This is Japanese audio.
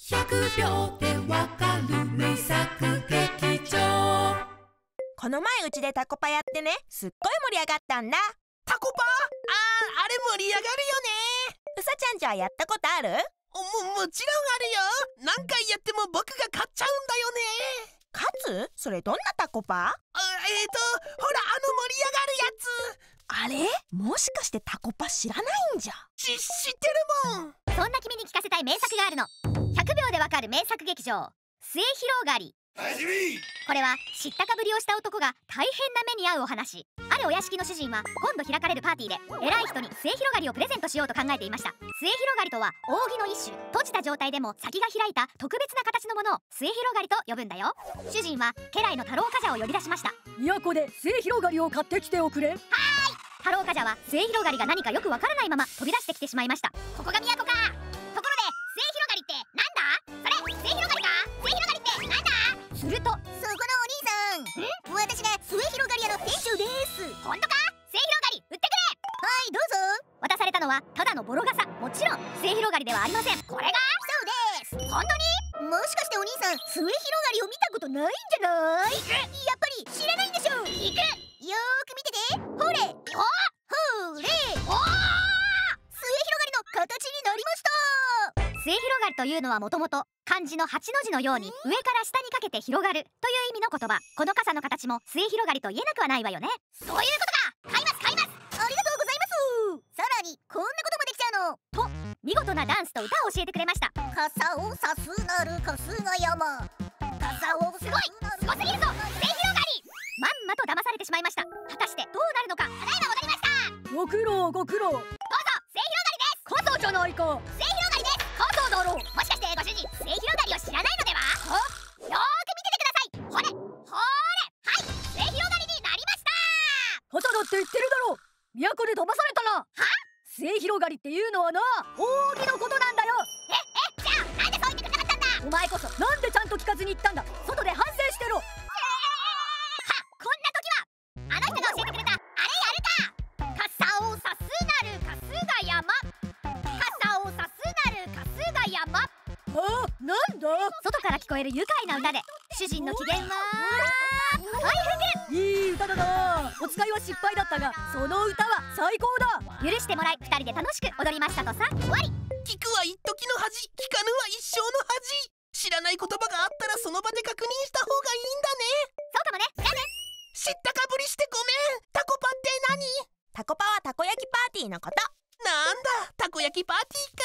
100秒でわかる名作劇場。この前うちでタコパやってね。すっごい盛り上がったんだ。タコパ？あーあれ盛り上がるよね。うさちゃんじゃやったことある？ももちろんあるよ。何回やっても僕が勝っちゃうんだよね。勝つ？それどんなタコパ？あえーとほらあの盛り上がるやつ。あれ？もしかしてタコパ知らないんじゃ？し知ってる？100秒でわかる名作劇場末広がり。これは知ったかぶりをした男が大変な目に遭うお話。あるお屋敷の主人は今度開かれるパーティーで偉い人に末広がりをプレゼントしようと考えていました。末広がりとは扇の一種。閉じた状態でも先が開いた特別な形のものを末広がりと呼ぶんだよ。主人は家来の太郎冠者を呼び出しました。都で末広がりを買ってきておくれ。太郎冠者は末広がりが何かよくわからないまま飛び出してきてしまいました。ここが本当か？末広がり売ってくれ。はいどうぞ。渡されたのはただのボロ傘。もちろん末広がりではありません。これが？そうです。本当に？もしかしてお兄さん末広がりを見たことないんじゃない？というのはもともと漢字の8の字のように上から下にかけて広がるという意味の言葉。この傘の形も末広がりと言えなくはないわよね。そういうことか買います買いますありがとうございます。さらにこんなこともできちゃうの。見事なダンスと歌を教えてくれました。傘をさすなる春日山。傘をすごいすごすぎるぞ。末広がり。まんまと騙されてしまいました。果たしてどうなるのかただいま戻りました。ご苦労ご苦労。どうぞ末広がりです。傘じゃないか傘だって言ってるだろ都で飛ばされたな。は？末広がりっていうのはな。扇のこえる愉快な歌で主人の機嫌は大いい歌だな。お使いは失敗だったがその歌は最高だ。許してもらい二人で楽しく踊りましたとさ。終わり聞くは一時の恥。聞かぬは一生の恥。知らない言葉があったらその場で確認した方がいいんだね。そうかもね。じゃあね。知ったかぶりしてごめん。タコパって何？タコパはたこ焼きパーティーのこと。なんだたこ焼きパーティーか